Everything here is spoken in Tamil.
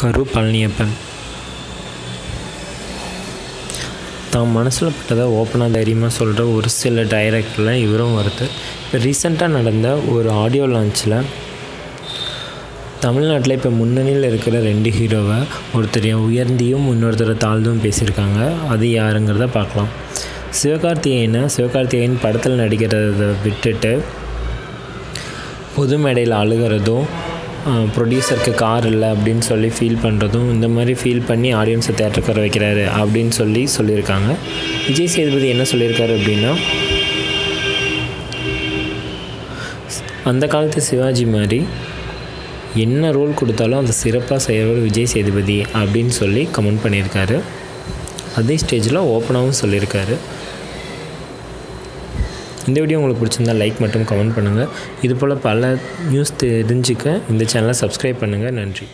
கரு பழனியப்பன். தான் மனசில் பட்டதை ஓப்பனாக தைரியமாக சொல்கிற ஒரு சில டைரக்டரில் இவரும் வருது. இப்போ ரீசெண்டாக நடந்த ஒரு ஆடியோ லான்ச்சில் தமிழ்நாட்டில் இப்போ முன்னணியில் இருக்கிற ரெண்டு ஹீரோவை ஒருத்தர் உயர்ந்தியும் இன்னொருத்தரை தாழ்ந்தும் பேசியிருக்காங்க. அது யாருங்கிறத பார்க்கலாம். சிவகார்த்திகேயனை சிவகார்த்திகேயன் படத்தில் நடிக்கிறத விட்டுட்டு பொது மேடையில் அழுகிறதும் ப்ரொடியூசருக்கு கார் இல்லை அப்படின்னு சொல்லி ஃபீல் பண்ணுறதும் இந்த மாதிரி ஃபீல் பண்ணி ஆடியன்ஸை தேட்டருக்கு வர வைக்கிறாரு அப்படின்னு சொல்லி சொல்லியிருக்காங்க. விஜய் சேதுபதி என்ன சொல்லியிருக்காரு அப்படின்னா அந்த காலத்து சிவாஜி மாதிரி என்ன ரோல் கொடுத்தாலும் அதை சிறப்பாக செய்கிறவர் விஜய் சேதுபதி அப்படின்னு சொல்லி கமெண்ட் பண்ணியிருக்காரு. அதே ஸ்டேஜில் ஓப்பனாகவும் சொல்லியிருக்காரு. இந்த வீடியோ உங்களுக்கு பிடிச்சிருந்தா லைக் மட்டும் கமெண்ட் பண்ணுங்கள் இதுபோல் பல நியூஸ் தெரிஞ்சுக்க இந்த சேனலை சப்ஸ்கிரைப் பண்ணுங்கள் நன்றி.